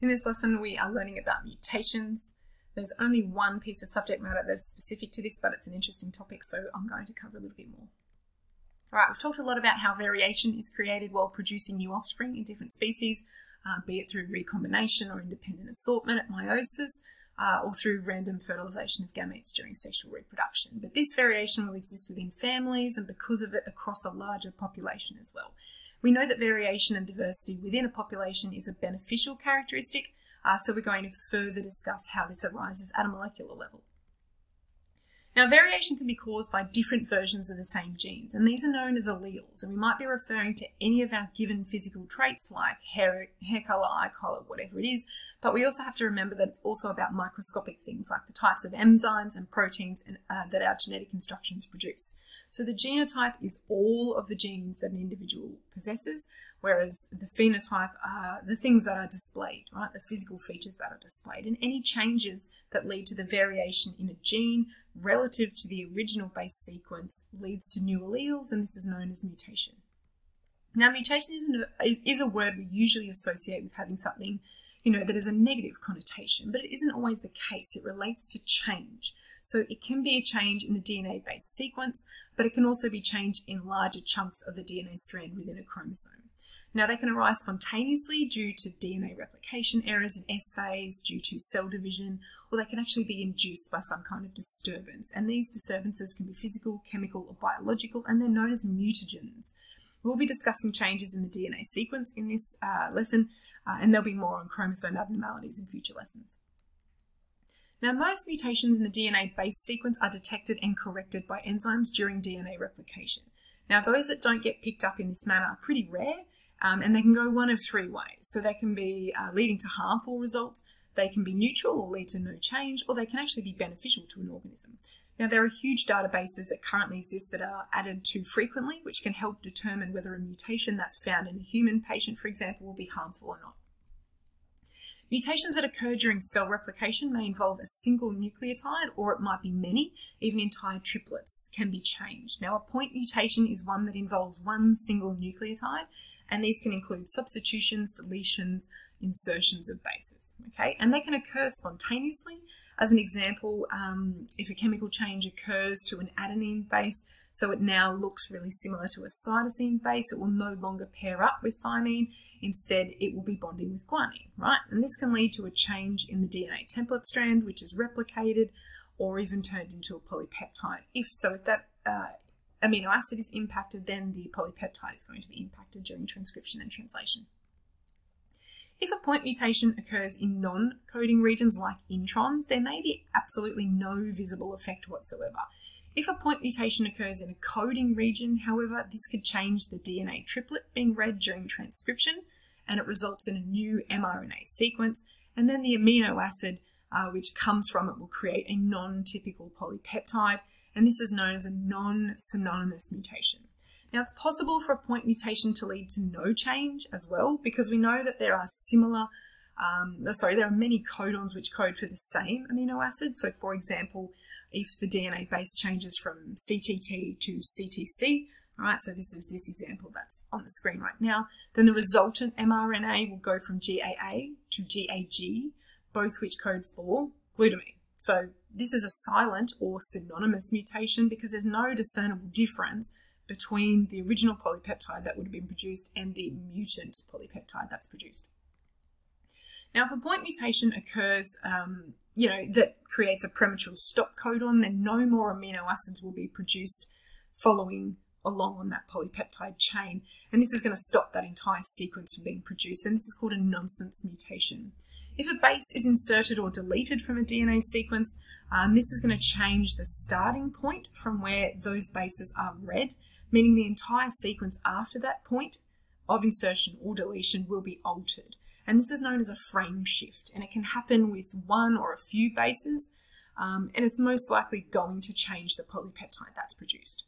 In this lesson, we are learning about mutations. There's only one piece of subject matter that is specific to this, but it's an interesting topic, so I'm going to cover a little bit more. All right, we've talked a lot about how variation is created while producing new offspring in different species, uh, be it through recombination or independent assortment at meiosis, uh, or through random fertilization of gametes during sexual reproduction. But this variation will exist within families and because of it across a larger population as well. We know that variation and diversity within a population is a beneficial characteristic, uh, so we're going to further discuss how this arises at a molecular level. Now, variation can be caused by different versions of the same genes, and these are known as alleles, and we might be referring to any of our given physical traits like hair, hair colour, eye colour, whatever it is, but we also have to remember that it's also about microscopic things like the types of enzymes and proteins and, uh, that our genetic instructions produce. So the genotype is all of the genes that an individual possesses, whereas the phenotype are the things that are displayed, right, the physical features that are displayed, and any changes that lead to the variation in a gene relative to the original base sequence leads to new alleles, and this is known as mutation. Now, mutation is, an, is, is, a word we usually associate with having something, you know, that is a negative connotation, but it isn't always the case. It relates to change. So it can be a change in the DNA base sequence, but it can also be change in larger chunks of the DNA strand within a chromosome. Now, they can arise spontaneously due to DNA replication errors in S phase, due to cell division, or they can actually be induced by some kind of disturbance. And these disturbances can be physical, chemical, or biological, and they're known as mutagens. We'll be discussing changes in the DNA sequence in this uh, lesson, uh, and there'll be more on chromosome abnormalities in future lessons. Now, most mutations in the DNA base sequence are detected and corrected by enzymes during DNA replication. Now, those that don't get picked up in this manner are pretty rare, um, and they can go one of three ways. So they can be uh, leading to harmful results, they can be neutral or lead to no change, or they can actually be beneficial to an organism. Now, there are huge databases that currently exist that are added to frequently, which can help determine whether a mutation that's found in a human patient, for example, will be harmful or not. Mutations that occur during cell replication may involve a single nucleotide or it might be many, even entire triplets can be changed. Now, a point mutation is one that involves one single nucleotide and these can include substitutions, deletions, insertions of bases. Okay, and they can occur spontaneously. As an example, um, if a chemical change occurs to an adenine base, so it now looks really similar to a cytosine base, it will no longer pair up with thymine. Instead, it will be bonding with guanine, right? And this can lead to a change in the DNA template strand, which is replicated or even turned into a polypeptide. If so, if that uh, amino acid is impacted, then the polypeptide is going to be impacted during transcription and translation. If a point mutation occurs in non-coding regions like introns, there may be absolutely no visible effect whatsoever. If a point mutation occurs in a coding region, however, this could change the DNA triplet being read during transcription and it results in a new mRNA sequence, and then the amino acid uh, which comes from it will create a non-typical polypeptide, and this is known as a non-synonymous mutation. Now, it's possible for a point mutation to lead to no change as well, because we know that there are similar, um, sorry, there are many codons which code for the same amino acid. So, for example, if the DNA base changes from CTT to CTC, all right, so this is this example that's on the screen right now, then the resultant mRNA will go from GAA to GAG, both which code for glutamine. So this is a silent or synonymous mutation because there's no discernible difference between the original polypeptide that would have been produced and the mutant polypeptide that's produced. Now, if a point mutation occurs, um, you know, that creates a premature stop codon, then no more amino acids will be produced following along on that polypeptide chain. And this is going to stop that entire sequence from being produced. And this is called a nonsense mutation. If a base is inserted or deleted from a DNA sequence, um, this is going to change the starting point from where those bases are read, meaning the entire sequence after that point of insertion or deletion will be altered. And this is known as a frame shift, and it can happen with one or a few bases, um, and it's most likely going to change the polypeptide that's produced.